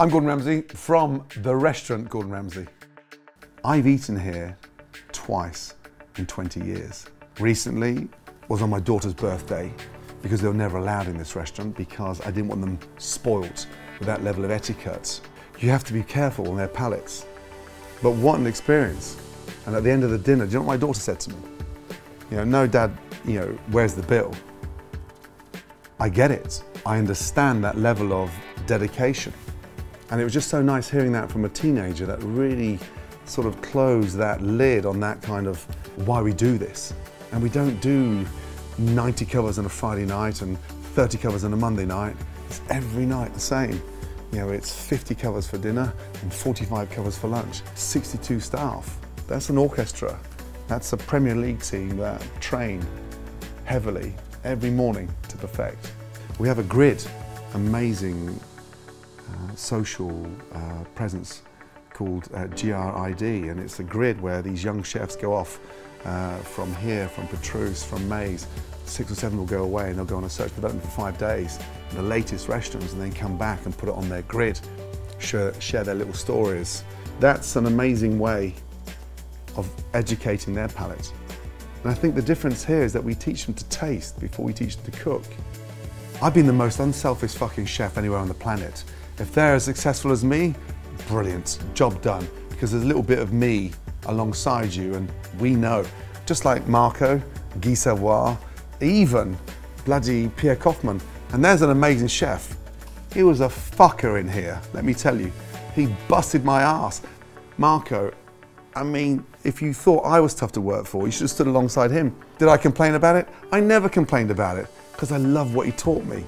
I'm Gordon Ramsay from the restaurant Gordon Ramsay. I've eaten here twice in 20 years. Recently was on my daughter's birthday because they were never allowed in this restaurant because I didn't want them spoilt with that level of etiquette. You have to be careful on their palates. But what an experience. And at the end of the dinner, do you know what my daughter said to me? You know, no dad, you know, where's the bill? I get it. I understand that level of dedication. And it was just so nice hearing that from a teenager that really sort of closed that lid on that kind of why we do this. And we don't do 90 covers on a Friday night and 30 covers on a Monday night. It's every night the same. You know, it's 50 covers for dinner and 45 covers for lunch. 62 staff. That's an orchestra. That's a Premier League team that train heavily every morning to perfect. We have a grid, amazing uh, social uh, presence called uh, GRID, and it's a grid where these young chefs go off uh, from here, from Petrus, from Maze. Six or seven will go away and they'll go on a search development for five days in the latest restaurants and then come back and put it on their grid, share, share their little stories. That's an amazing way of educating their palate. And I think the difference here is that we teach them to taste before we teach them to cook. I've been the most unselfish fucking chef anywhere on the planet. If they're as successful as me, brilliant, job done. Because there's a little bit of me alongside you and we know. Just like Marco, Guy Savoy, even bloody Pierre Koffmann. And there's an amazing chef. He was a fucker in here, let me tell you. He busted my ass. Marco, I mean, if you thought I was tough to work for, you should have stood alongside him. Did I complain about it? I never complained about it because I love what he taught me.